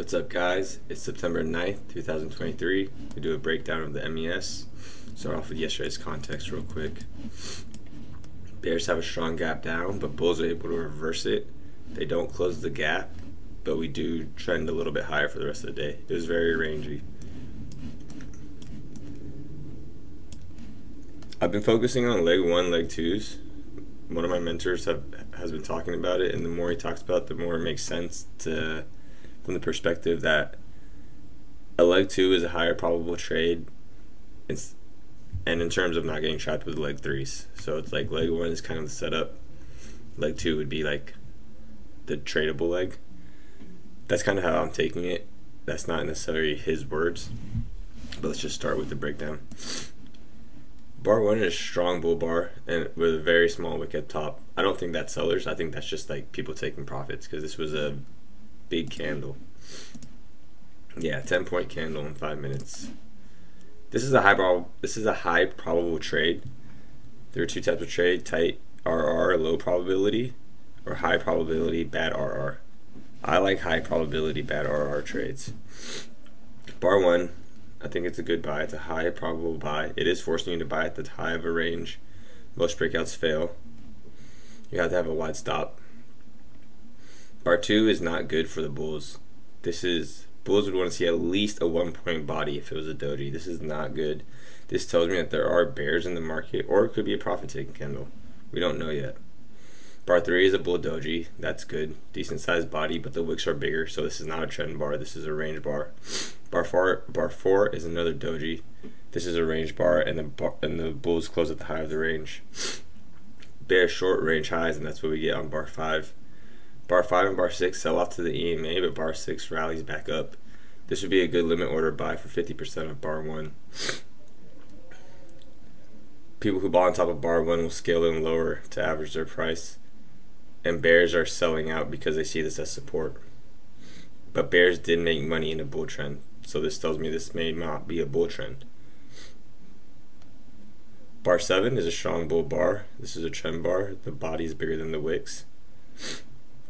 What's up, guys? It's September 9th, 2023. We do a breakdown of the MES. Start off with yesterday's context, real quick. Bears have a strong gap down, but Bulls are able to reverse it. They don't close the gap, but we do trend a little bit higher for the rest of the day. It was very rangy. I've been focusing on leg one, leg twos. One of my mentors have has been talking about it, and the more he talks about, it, the more it makes sense to from the perspective that a leg two is a higher probable trade, it's, and in terms of not getting trapped with leg threes. So it's like leg one is kind of the setup. Leg two would be like the tradable leg. That's kind of how I'm taking it. That's not necessarily his words, but let's just start with the breakdown. Bar one is a strong bull bar and with a very small wick at top. I don't think that's sellers. I think that's just like people taking profits because this was a big candle. Yeah, 10 point candle in five minutes. This is a high prob- this is a high probable trade. There are two types of trade: tight RR, low probability, or high probability, bad RR. I like high probability, bad RR trades. Bar one, I think it's a good buy. It's a high probable buy. It is forcing you to buy at the high of a range. Most breakouts fail. You have to have a wide stop. Bar two is not good for the Bulls. This is Bulls would want to see at least a one point body if it was a doji. This is not good. This tells me that there are bears in the market, or it could be a profit taking candle. We don't know yet. Bar three is a bull doji. That's good. Decent sized body, but the wicks are bigger, so this is not a trend bar. This is a range bar. Bar four, bar four is another doji. This is a range bar, and the bar, and the bulls close at the high of the range. Bear short range highs, and that's what we get on bar five. Bar 5 and bar 6 sell off to the EMA, but bar 6 rallies back up. This would be a good limit order buy for 50% of bar 1. People who bought on top of bar 1 will scale in lower to average their price. And bears are selling out because they see this as support. But bears did make money in a bull trend, so this tells me this may not be a bull trend. Bar 7 is a strong bull bar. This is a trend bar. The body is bigger than the wicks.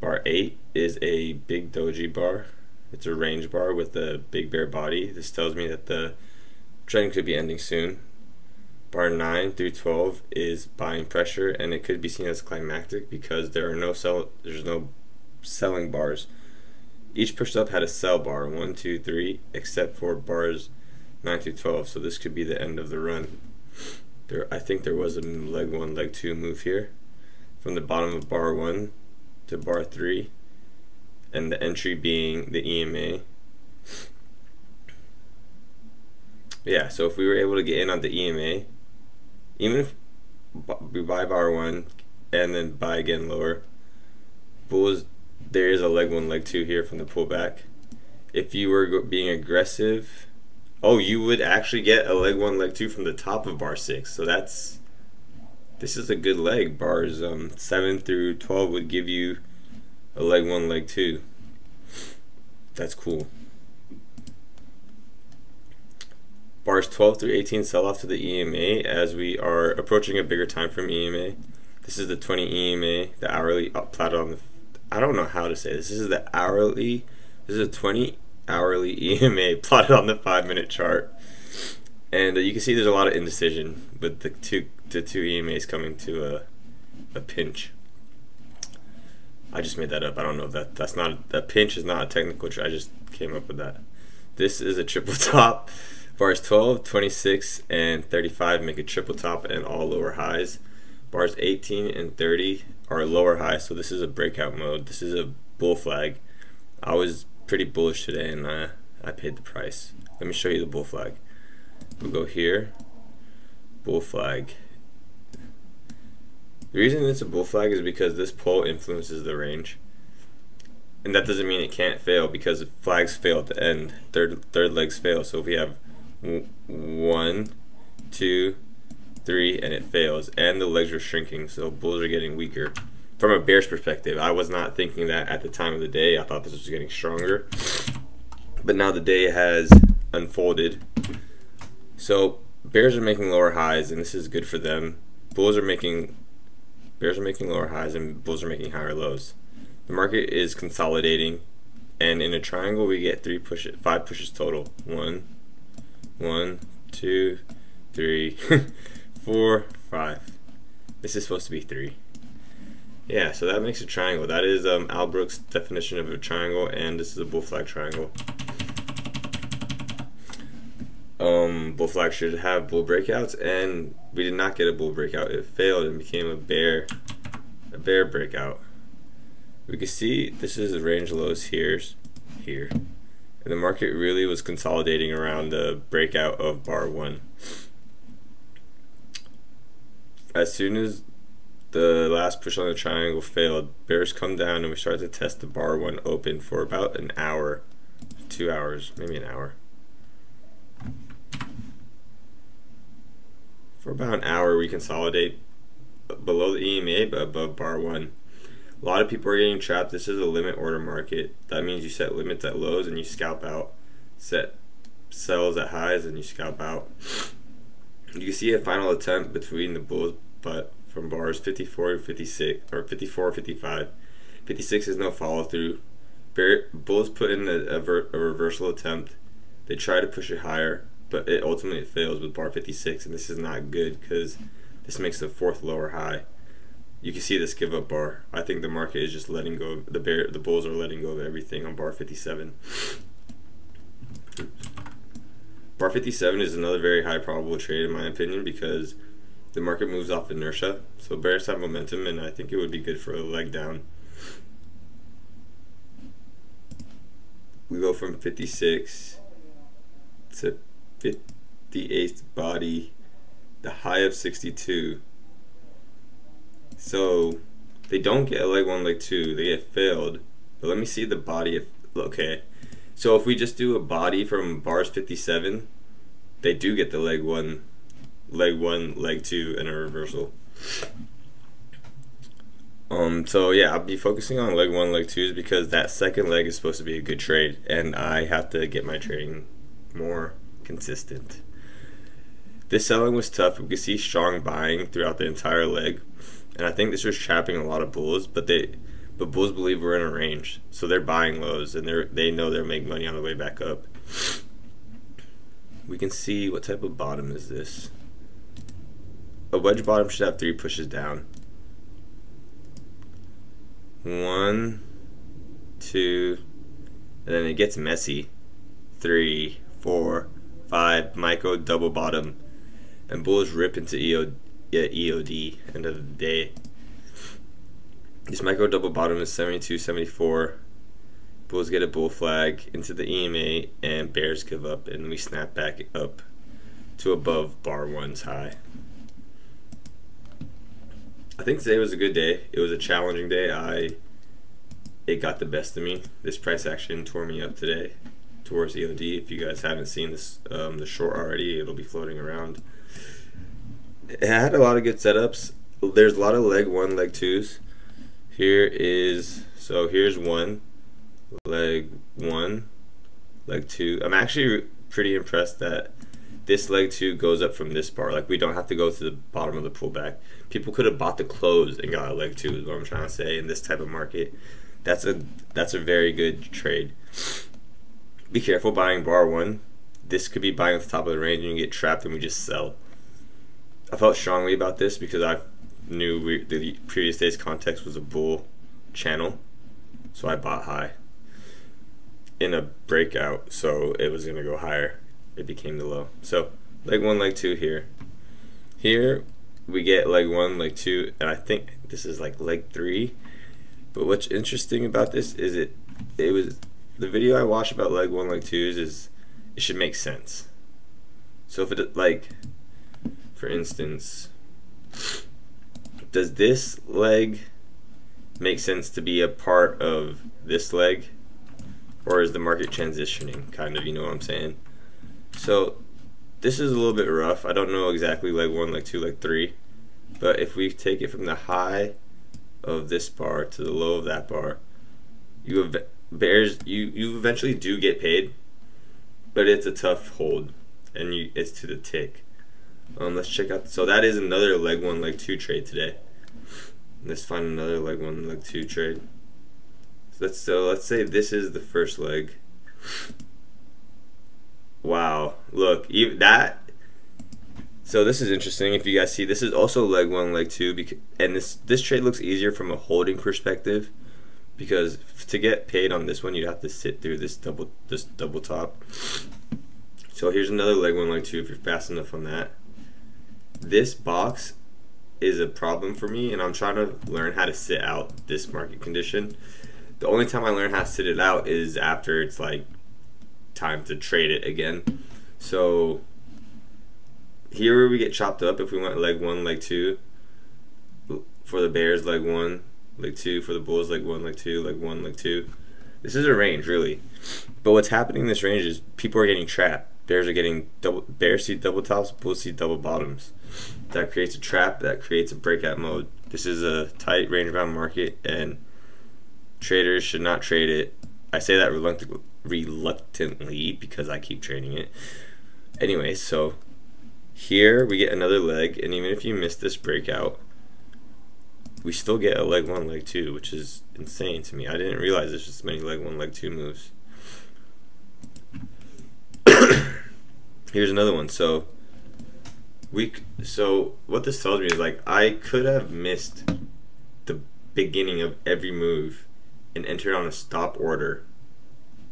Bar 8 is a big doji bar. It's a range bar with a big bear body. This tells me that the trend could be ending soon. Bar 9 through 12 is buying pressure and it could be seen as climactic because there are no sell there's no selling bars. Each push up had a sell bar, 1, 2, 3, except for bars 9 through 12. So this could be the end of the run. There I think there was a leg 1, leg 2 move here. From the bottom of bar 1 to bar 3 and the entry being the EMA. Yeah, so if we were able to get in on the EMA, even if we buy bar 1 and then buy again lower, Bulls, there is a leg 1, leg 2 here from the pullback. If you were being aggressive, oh, you would actually get a leg 1, leg 2 from the top of bar 6. So that's this is a good leg. Bars um, 7 through 12 would give you a leg 1, leg 2. That's cool. Bars 12 through 18 sell off to the EMA as we are approaching a bigger time from EMA. This is the 20 EMA, the hourly plotted on the. I don't know how to say this. This is the hourly. This is a 20 hourly EMA plotted on the five minute chart. And uh, you can see there's a lot of indecision with the two the two EMAs coming to a a pinch. I just made that up. I don't know if that that's not a pinch is not a technical. I just came up with that. This is a triple top. Bars 12, 26, and 35 make a triple top and all lower highs. Bars 18 and 30 are lower highs, so this is a breakout mode. This is a bull flag. I was pretty bullish today, and uh, I paid the price. Let me show you the bull flag. We'll go here, bull flag. The reason it's a bull flag is because this pole influences the range. And that doesn't mean it can't fail because flags fail at the end. Third third legs fail. So if we have one, two, three, and it fails, and the legs are shrinking, so bulls are getting weaker. From a bear's perspective, I was not thinking that at the time of the day. I thought this was getting stronger. But now the day has unfolded. So bears are making lower highs, and this is good for them. Bulls are making Bears are making lower highs and bulls are making higher lows. The market is consolidating and in a triangle we get three pushes, five pushes total. One, one, two, three, four, five. This is supposed to be three. Yeah, so that makes a triangle. That is um, Al Brooks' definition of a triangle, and this is a bull flag triangle. Um, bull flag should have bull breakouts, and we did not get a bull breakout. It failed and became a bear, a bear breakout. We can see this is the range lows here, here, and the market really was consolidating around the breakout of bar one. As soon as the last push on the triangle failed. Bears come down and we start to test the bar one open for about an hour, two hours, maybe an hour. For about an hour we consolidate below the EMA but above bar one. A lot of people are getting trapped. This is a limit order market. That means you set limits at lows and you scalp out. Set sells at highs and you scalp out. You can see a final attempt between the bulls but from bars 54 to 56 or 54 55 56 is no follow through bulls put in a, a, a, reversal attempt they try to push it higher but it ultimately fails with bar 56 and this is not good because this makes the fourth lower high you can see this give up bar I think the market is just letting go the bear the bulls are letting go of everything on bar 57 bar 57 is another very high probable trade in my opinion because the market moves off inertia. So bears have momentum, and I think it would be good for a leg down. We go from 56 to 58th body, the high of 62. So they don't get a leg one, leg two. They get failed. But let me see the body. If okay, so if we just do a body from bars 57, they do get the leg one leg one, leg two, and a reversal. Um, so yeah, I'll be focusing on leg one, leg twos because that second leg is supposed to be a good trade, and I have to get my trading more consistent. This selling was tough. We could see strong buying throughout the entire leg, and I think this was trapping a lot of bulls. But they, but bulls believe we're in a range, so they're buying lows, and they they know they'll make money on the way back up. We can see what type of bottom is this a wedge bottom should have three pushes down. One, two, and then it gets messy. Three, four, five, micro double bottom, and bulls rip into EO, EOD end of the day. This micro double bottom is 72, 74. Bulls get a bull flag into the EMA, and bears give up, and we snap back up to above bar one's high. I think today was a good day. It was a challenging day. I it got the best of me. This price action tore me up today towards EOD. If you guys haven't seen this um, the short already, it'll be floating around. It had a lot of good setups. There's a lot of leg one, leg twos. Here is so here's one, leg one, leg two. I'm actually pretty impressed that this leg two goes up from this bar. Like we don't have to go to the bottom of the pullback. People could have bought the close and got a leg two. Is what I'm trying to say. In this type of market, that's a that's a very good trade. Be careful buying bar one. This could be buying at the top of the range and you get trapped and we just sell. I felt strongly about this because I knew we, the previous day's context was a bull channel, so I bought high in a breakout, so it was gonna go higher it became the low. So leg one, leg two here. Here we get leg one, leg two, and I think this is like leg three. But what's interesting about this is it it was the video I watch about leg one, leg twos is it should make sense. So if it like for instance does this leg make sense to be a part of this leg or is the market transitioning kind of you know what I'm saying so this is a little bit rough. I don't know exactly leg one, leg two, leg three. But if we take it from the high of this bar to the low of that bar, you have bears you you eventually do get paid, but it's a tough hold, and you it's to the tick. Um, let's check out. So that is another leg one, leg two trade today. Let's find another leg one, leg two trade. let's so let's say this is the first leg. Wow, look, even that. So this is interesting. If you guys see, this is also leg one, leg two, because, and this this trade looks easier from a holding perspective, because to get paid on this one, you'd have to sit through this double this double top. So here's another leg one, leg two. If you're fast enough on that, this box is a problem for me, and I'm trying to learn how to sit out this market condition. The only time I learn how to sit it out is after it's like time to trade it again. So here we get chopped up if we went leg one, leg two. For the Bears, leg one, leg two. For the Bulls, leg one, leg two, leg one, leg two. This is a range, really. But what's happening in this range is people are getting trapped. Bears are getting double. Bears see double tops. Bulls see double bottoms. That creates a trap. That creates a breakout mode. This is a tight range bound market, and traders should not trade it. I say that reluctantly reluctantly because I keep trading it. Anyway, so here we get another leg, and even if you miss this breakout, we still get a leg one, leg two, which is insane to me. I didn't realize there's just many leg one, leg two moves. Here's another one. So we so what this tells me is like I could have missed the beginning of every move and entered on a stop order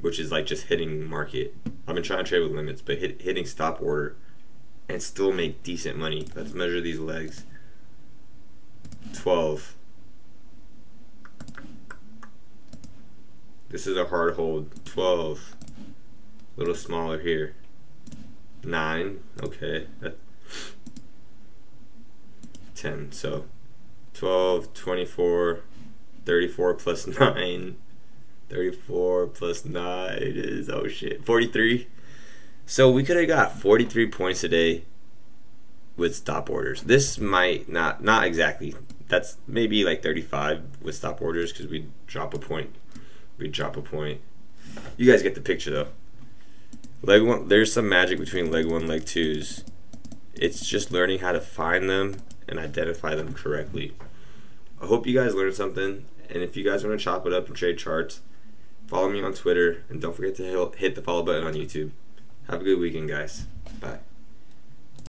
which is like just hitting market. I've been trying to trade with limits, but hit, hitting stop order and still make decent money. Let's measure these legs. 12. This is a hard hold. 12. A little smaller here. 9. Okay. 10. So 12, 24, 34 plus 9. 34 plus 9 is, oh shit, 43. So we could have got 43 points a day with stop orders. This might not, not exactly. That's maybe like 35 with stop orders because we drop a point. We drop a point. You guys get the picture though. Leg one, there's some magic between leg one, leg twos. It's just learning how to find them and identify them correctly. I hope you guys learned something. And if you guys want to chop it up and trade charts, Follow me on Twitter, and don't forget to hit the follow button on YouTube. Have a good weekend, guys. Bye.